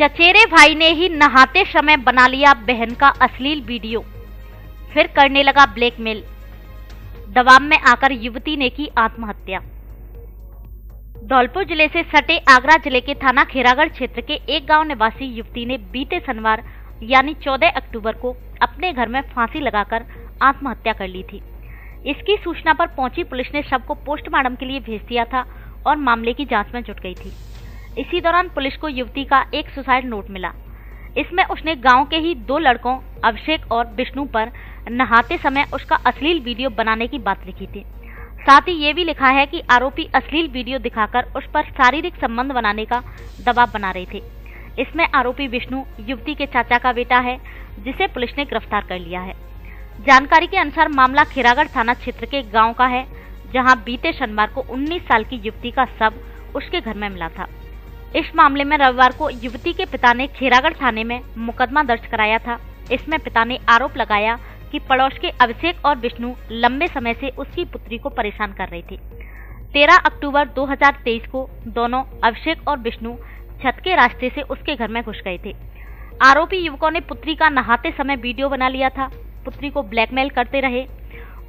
चचेरे भाई ने ही नहाते समय बना लिया बहन का अश्लील वीडियो। फिर करने लगा ब्लैकमेल। दबाव में आकर युवती ने की आत्महत्या। धौलपुर ज़िले से सटे आगरा ज़िले के थाना खेरागढ़ क्षेत्र के एक गाँव निवासी युवती ने बीते शनिवार, यानी 14 अक्टूबर को अपने घर में फांसी लगाकर आत्महत्या कर ली थी। इसकी सूचना पर पहुँची पुलिस ने शव को पोस्टमार्टम के लिए भेज दिया था और मामले की जाँच में जुट गई थी। इसी दौरान पुलिस को युवती का एक सुसाइड नोट मिला। इसमें उसने गाँव के ही दो लड़कों, अभिषेक और विष्णु पर नहाते समय उसका अश्लील वीडियो बनाने की बात लिखी थी। साथ ही ये भी लिखा है कि आरोपी अश्लील वीडियो दिखाकर उस पर शारीरिक संबंध बनाने का दबाव बना रहे थे। इसमें आरोपी विष्णु, युवती के चाचा का बेटा है, जिसे पुलिस ने गिरफ़्तार कर लिया है। जानकारी के अनुसार मामला खिरागढ़ थाना क्षेत्र के गाँव का है, जहाँ बीते शनिवार को 19 साल की युवती का शव उसके घर में मिला था। इस मामले में रविवार को युवती के पिता ने खेरागढ़ थाने में मुकदमा दर्ज कराया था। इसमें पिता ने आरोप लगाया कि पड़ोस के अभिषेक और विष्णु लंबे समय से उसकी पुत्री को परेशान कर रहे थे। 13 अक्टूबर 2023 को दोनों अभिषेक और विष्णु छत के रास्ते से उसके घर में घुस गए थे। आरोपी युवकों ने पुत्री का नहाते समय वीडियो बना लिया था। पुत्री को ब्लैकमेल करते रहे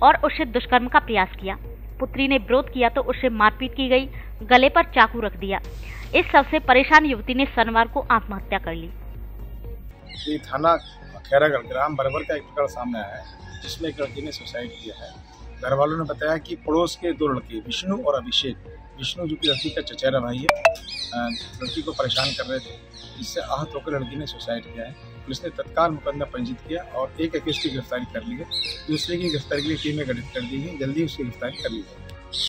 और उससे दुष्कर्म का प्रयास किया। पुत्री ने विरोध किया तो उससे मारपीट की गई गले पर चाकू रख दिया। इस सबसे परेशान युवती ने शनिवार को आत्महत्या कर ली। थाना खैरागढ़ ग्राम बरबर का एक प्रकरण सामने आया है, जिसमें एक लड़की ने सुसाइड किया है। घर वालों ने बताया कि पड़ोस के दो लड़के, विष्णु और अभिषेक, विष्णु जो कि लड़की का चचेरा भाई है लड़की को परेशान कर रहे थे, जिससे आहत होकर लड़की ने सुसाइड किया है। पुलिस ने तत्काल मुकदमा पंजीत किया और एक अकेश की गिरफ्तारी कर ली है। दूसरे की गिरफ्तारी के लिए टीमें गठित कर दी गई। जल्दी उसकी गिरफ्तारी कर ली जाएगी